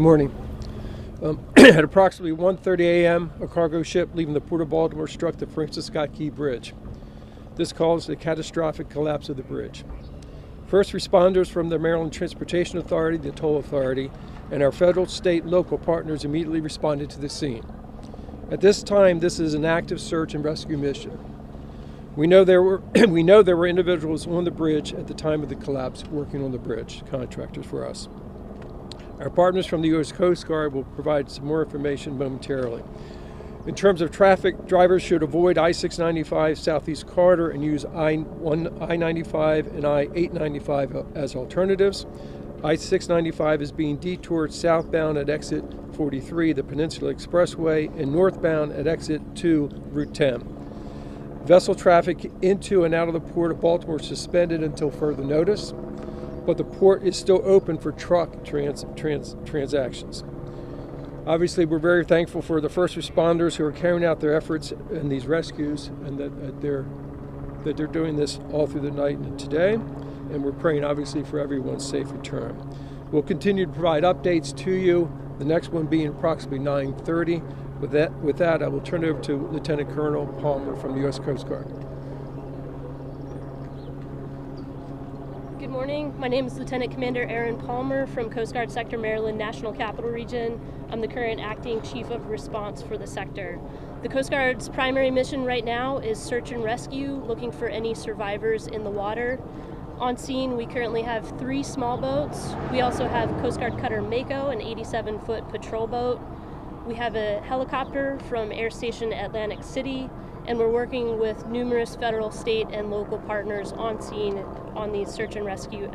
morning. Um, at approximately 1:30 a.m., a cargo ship leaving the Port of Baltimore struck the Francis Scott Key Bridge. This caused a catastrophic collapse of the bridge. First responders from the Maryland Transportation Authority, the Toll Authority, and our federal, state, and local partners immediately responded to the scene. At this time, this is an active search and rescue mission. We know there were we know there were individuals on the bridge at the time of the collapse working on the bridge, contractors for us. Our partners from the U.S. Coast Guard will provide some more information momentarily. In terms of traffic, drivers should avoid I-695 Southeast Corridor and use I-1, I-95 and I-895 as alternatives. I-695 is being detoured southbound at exit 43, the Peninsula Expressway, and northbound at exit 2, Route 10. Vessel traffic into and out of the Port of Baltimore suspended until further notice but the port is still open for truck trans, trans, transactions. Obviously, we're very thankful for the first responders who are carrying out their efforts in these rescues and that, that they're that they're doing this all through the night and today. And we're praying, obviously, for everyone's safe return. We'll continue to provide updates to you. The next one being approximately 9:30. With that, with that, I will turn it over to Lieutenant Colonel Palmer from the U.S. Coast Guard. Good morning. My name is Lieutenant Commander Aaron Palmer from Coast Guard Sector Maryland National Capital Region. I'm the current acting chief of response for the sector. The Coast Guard's primary mission right now is search and rescue, looking for any survivors in the water. On scene, we currently have three small boats. We also have Coast Guard Cutter Mako, an 87 foot patrol boat. We have a helicopter from Air Station Atlantic City, and we're working with numerous federal, state, and local partners on scene on these search and rescue